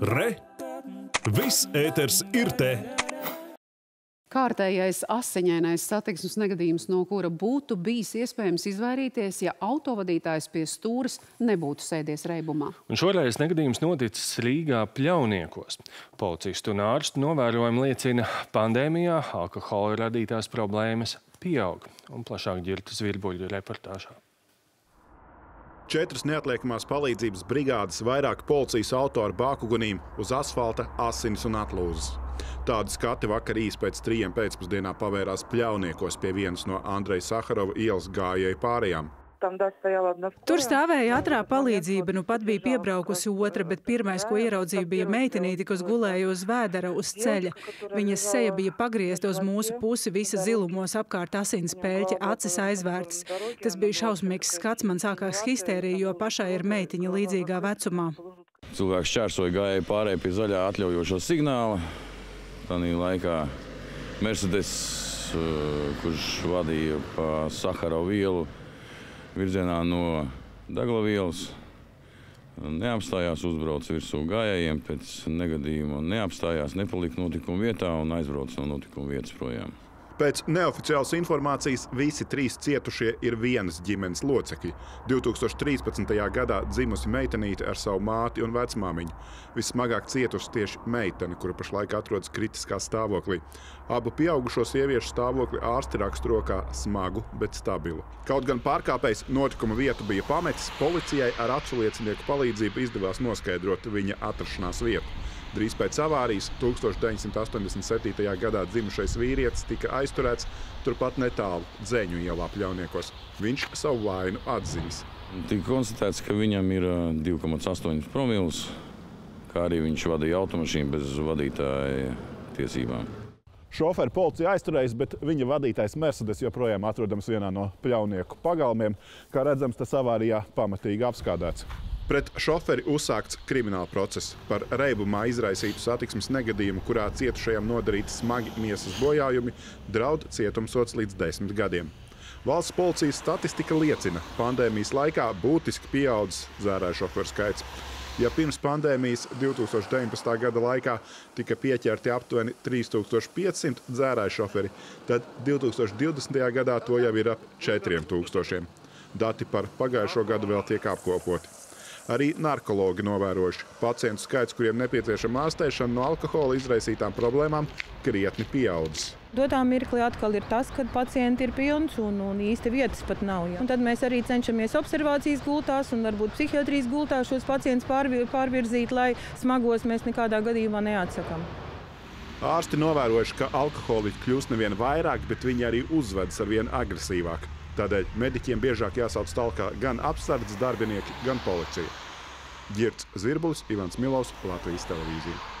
Re! Viss ēters ir te! Kārtējais asiņainais satiksmes negadījums, no kura būtu bijis iespējams izvairīties, ja autovadītājs pie stūres nebūtu sēdies reibumā. Un šoreiz negadījums noticis Rīgā pļauniekos. Policistu un ārstu novērojumi liecina, pandēmijā alkohola radītās problēmas pieaug. Un plašāk ģirtas virbuļu reportāžā. Četras neatliekamās palīdzības brigādes, vairāk policijas auto ar bākugunīm, uz asfalta, asinis un atlūzas. Tādi skati vakar īs pēc trījiem pēcpusdienā pavērās pļauniekos pie vienas no Andreja Saharova ielas gājēju pārējām. Tur stāvēja ātrā palīdzība, nu pat bija piebraukusi otra, bet pirmais, ko ieraudzīju, bija meitenīte, kas gulēja uz vēdera uz ceļa. Viņas seja bija pagriezta uz mūsu pusi, visa zilumos apkārt asins pēļķi, acis aizvērtas. Tas bija šausmīgs skats, man sākās histērija, jo pašai ir meitiņa līdzīgā vecumā. Cilvēks čērsoja gājēju pārēj pie zaļā atļaujošo signāla. Tanī laikā Mercedes, kurš vadīja pa Saharovu ielu, virzienā no Daglavielas. Neapstājās, uzbrauca virsū gājējiem, pēc negadījuma neapstājās, nepalika notikuma vietā un aizbrauca no notikuma vietas projām. Pēc neoficiālas informācijas visi trīs cietušie ir vienas ģimenes locekļi. 2013. gadā dzimusi meitenīte ar savu māti un vecmāmiņu. Vissmagāk cietusi tieši meitene, kura pašlaik atrodas kritiskā stāvoklī. Abu pieaugušo sieviešu stāvokli ārsti raksturo kā smagu, bet stabilu. Kaut gan pārkāpējs notikuma vietu bija pametis, policijai ar aculiecinieku palīdzību izdevās noskaidrot viņa atrašanās vietu. Drīz pēc avārijas 1987. gadā dzimušais vīrietis tika aizturēts turpat netālu Dzeņu ielā pļauniekos. Viņš savu vainu atzīst. Tika konstatēts, ka viņam ir 2,8 promils, kā arī viņš vadīja automašīnu bez vadītāja tiesībām. Šoferu policija aizturējis, bet viņa vadītais Mercedes joprojām atrodams vienā no pļaunieku pagalmiem. Kā redzams, tas avārijā pamatīgi apskādēts. Pret šoferi uzsākts krimināla process par reibumā izraisītu satiksmes negadījumu, kurā cietušajam nodarīti smagi miesas bojājumi, draud cietumsots līdz desmit gadiem. Valsts policijas statistika liecina, pandēmijas laikā būtiski pieaudzis dzērāju šoferu skaits. Ja pirms pandēmijas 2019. gada laikā tika pieķerti aptuveni 3500 dzērāju šoferi, tad 2020. gadā to jau ir ap 4000. Dati par pagājušo gadu vēl tiek apkopoti. Arī narkologi novērojuši, pacientu skaits, kuriem nepieciešama ārstēšana no alkohola izraisītām problēmām, krietni pieaudzis. Dotā mirklī atkal ir tas, kad pacienti ir pilns un, un īsti vietas pat nav. Ja. Un tad mēs arī cenšamies observācijas gultās un varbūt psihiatrijas gultās šos pacientus pārvir, pārvirzīt, lai smagos mēs nekādā gadījumā neatsakām. Ārsti novērojuši, ka alkoholiķi kļūst nevien vairāk, bet viņi arī uzvedas ar vien agresīvāk. Tādēļ mediķiem biežāk jāsauc talkā gan apsardzes darbinieki, gan policija. Girts Zirbulis, Ivans Milovs, Latvijas televīzija.